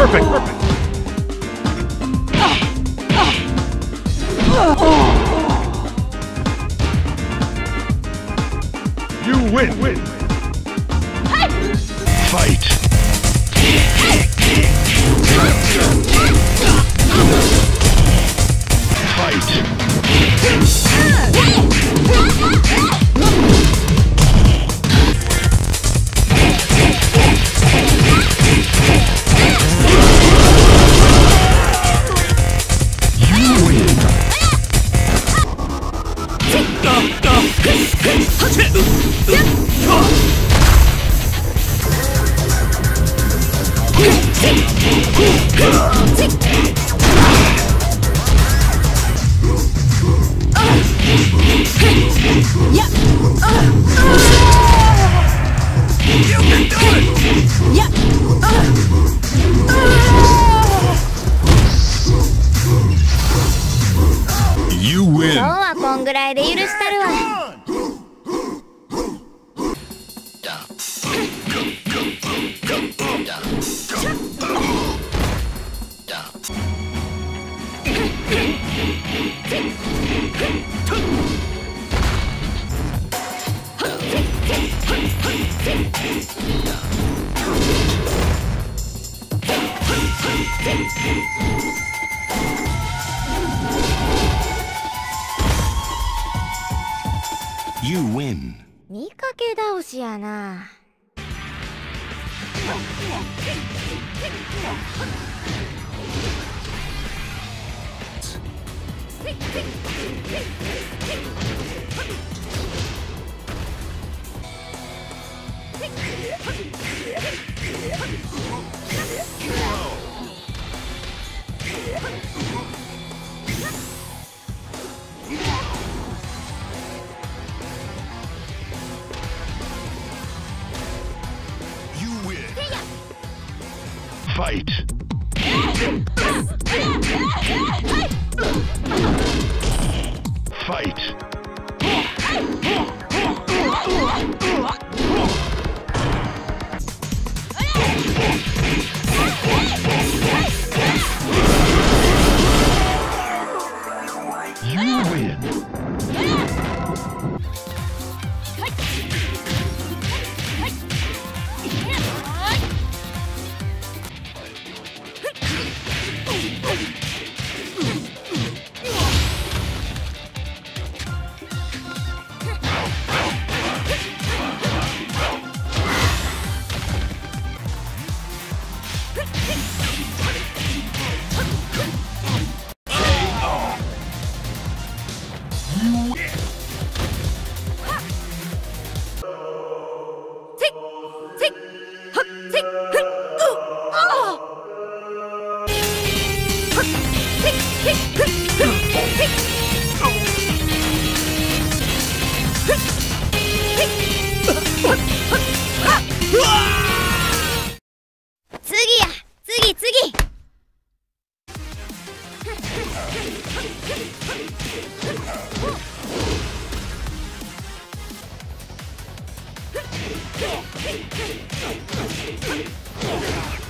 Perfect, perfect. You win, win. Hey! Fight. 今日はこんぐらいで許したるわ。You win! 見かけ倒しやな「Fight!」「Fight!」Hey!